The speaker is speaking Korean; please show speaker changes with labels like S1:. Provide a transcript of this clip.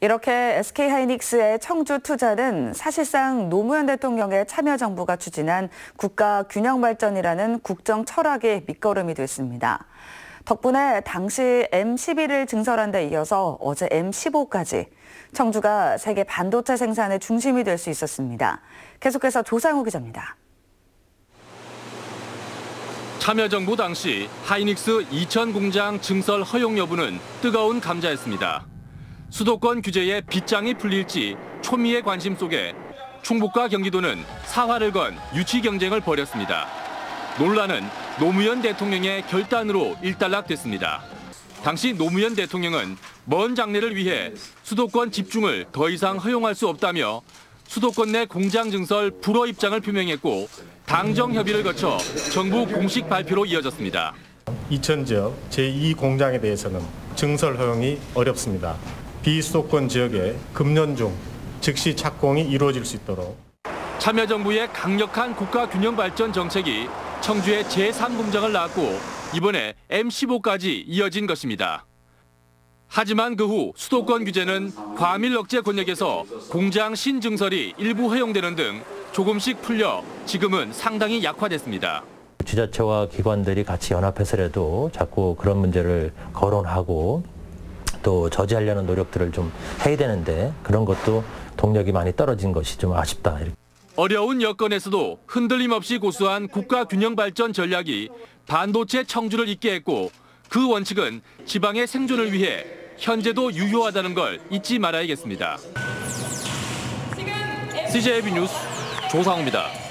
S1: 이렇게 SK하이닉스의 청주 투자는 사실상 노무현 대통령의 참여정부가 추진한 국가 균형 발전이라는 국정 철학의 밑거름이 됐습니다. 덕분에 당시 M11을 증설한 데 이어서 어제 M15까지 청주가 세계 반도체 생산의 중심이 될 수 있었습니다. 계속해서 조상우 기자입니다.
S2: 참여정부 당시 하이닉스 이천 공장 증설 허용 여부는 뜨거운 감자였습니다. 수도권 규제에 빗장이 풀릴지 초미의 관심 속에 충북과 경기도는 사활을 건 유치 경쟁을 벌였습니다. 논란은 노무현 대통령의 결단으로 일단락됐습니다. 당시 노무현 대통령은 먼 장래를 위해 수도권 집중을 더 이상 허용할 수 없다며 수도권 내 공장 증설 불허 입장을 표명했고 당정 협의를 거쳐 정부 공식 발표로 이어졌습니다.
S3: 이천 지역 제2 공장에 대해서는 증설 허용이 어렵습니다. 비수도권 지역에 금년 중 즉시 착공이 이루어질 수 있도록
S2: 참여정부의 강력한 국가균형 발전 정책이 청주의 제3공장을 낳았고 이번에 M15까지 이어진 것입니다. 하지만 그 후 수도권 규제는 과밀 억제 권역에서 공장 신증설이 일부 허용되는 등 조금씩 풀려 지금은 상당히 약화됐습니다.
S4: 지자체와 기관들이 같이 연합해서라도 자꾸 그런 문제를 거론하고 또 저지하려는 노력들을 좀 해야 되는데 그런 것도 동력이 많이 떨어진 것이 좀 아쉽다.
S2: 어려운 여건에서도 흔들림 없이 고수한 국가 균형 발전 전략이 반도체 청주를 있게 했고 그 원칙은 지방의 생존을 위해 현재도 유효하다는 걸 잊지 말아야겠습니다. CJB 뉴스 조상우입니다.